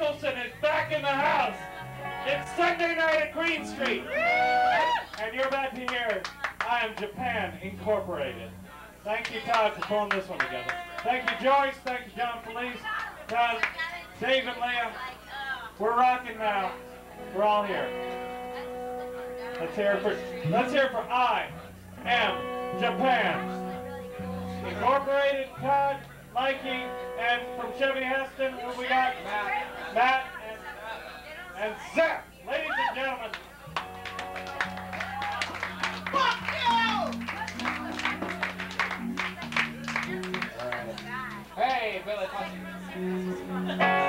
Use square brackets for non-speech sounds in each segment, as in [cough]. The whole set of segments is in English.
Mickelson is back in the house. It's Sunday night at Green Street. And you're about to hear I Am Japan Incorporated. Thank you, Todd, for pulling this one together. Thank you, Joyce. Thank you, John Felice, Todd, Dave, and Leah. We're rocking now. We're all here. Let's hear for, let's hear for I Am Japan. Incorporated, Todd, Mikey, and from Chevy Heston, what we got? Matt. Matt and, and Zach. Ladies and gentlemen. Hey, Billy, [laughs]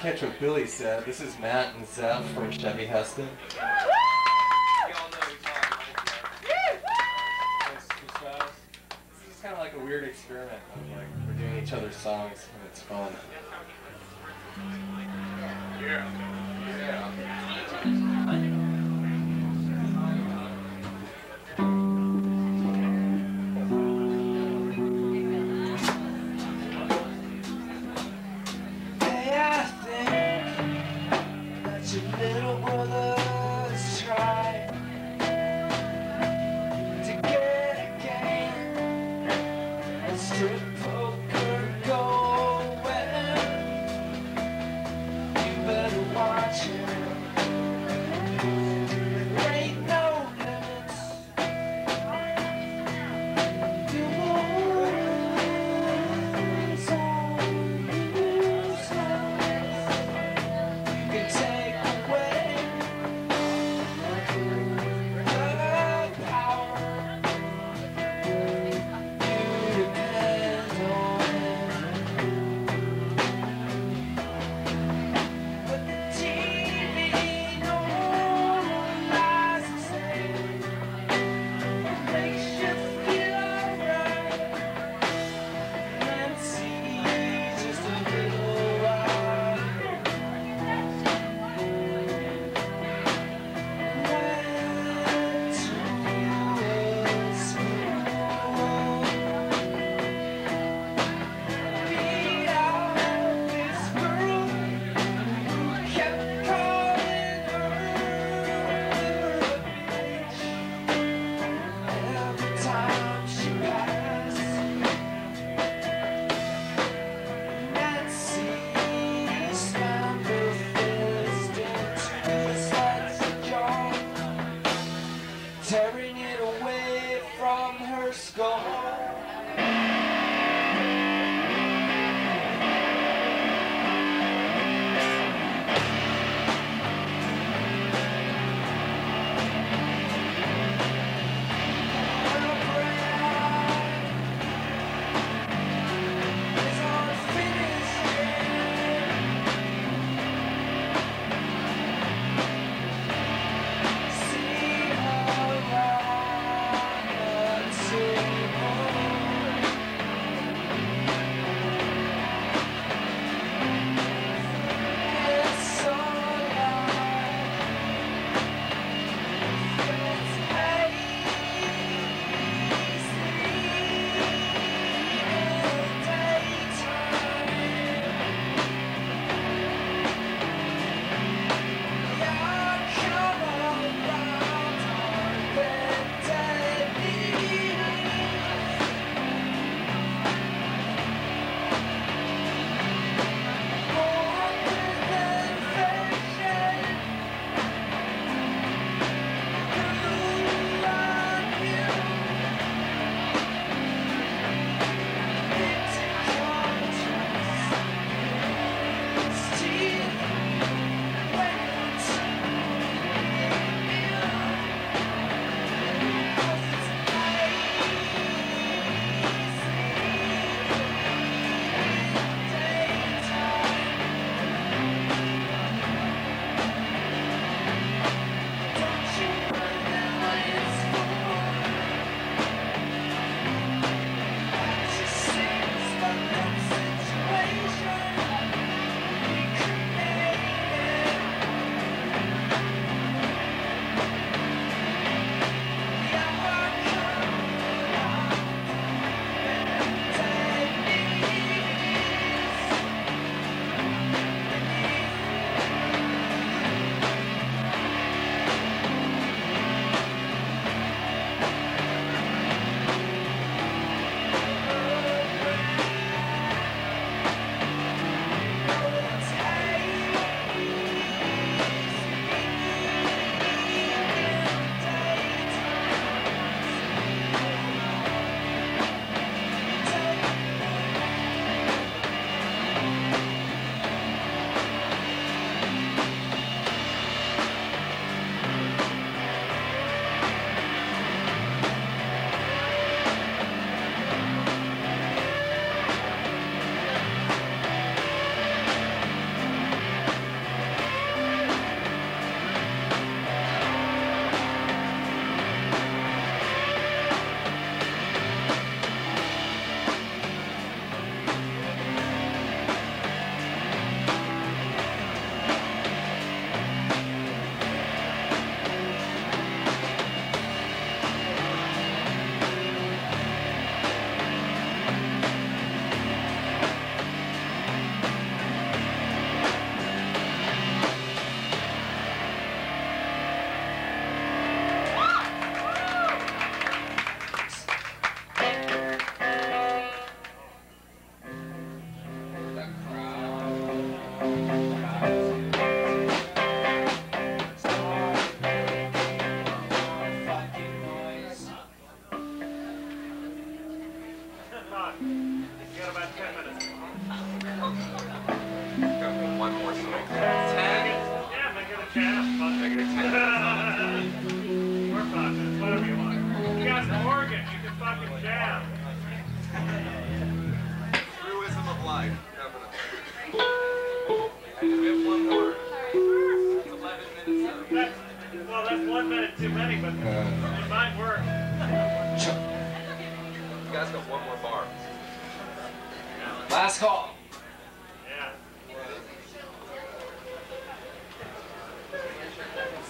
catch what Billy said. This is Matt and Zeph from Chevy Heston. is kind of like a weird experiment. Of, like we're doing each other's songs and it's fun. Yeah.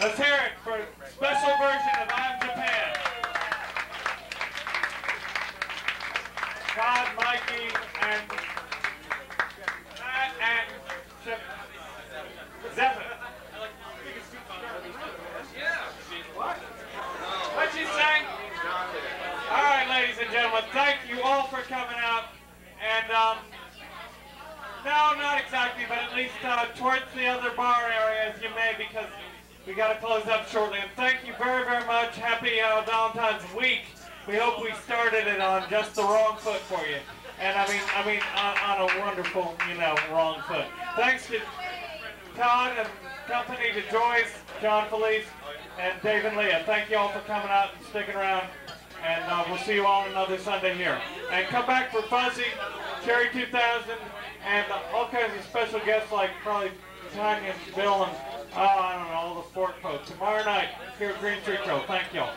Let's hear it for a special version of I'm Japan. Todd, Mikey, and Matt, and Zep- Zephyr. What you saying? All right, ladies and gentlemen, thank you all for coming out. And, um, no, not exactly, but at least uh, towards the other bar areas you may because we got to close up shortly. And thank you very, very much. Happy uh, Valentine's week. We hope we started it on just the wrong foot for you. And I mean, I mean, on, on a wonderful, you know, wrong foot. Thanks to Todd and company, to Joyce, John Felice, and Dave and Leah. Thank you all for coming out and sticking around. And uh, we'll see you all another Sunday here. And come back for Fuzzy, Cherry 2000, and all kinds of special guests like probably Tanya and Bill and, oh, I don't know, all the sport folks. Tomorrow night here at Green Street Grill. Thank y'all.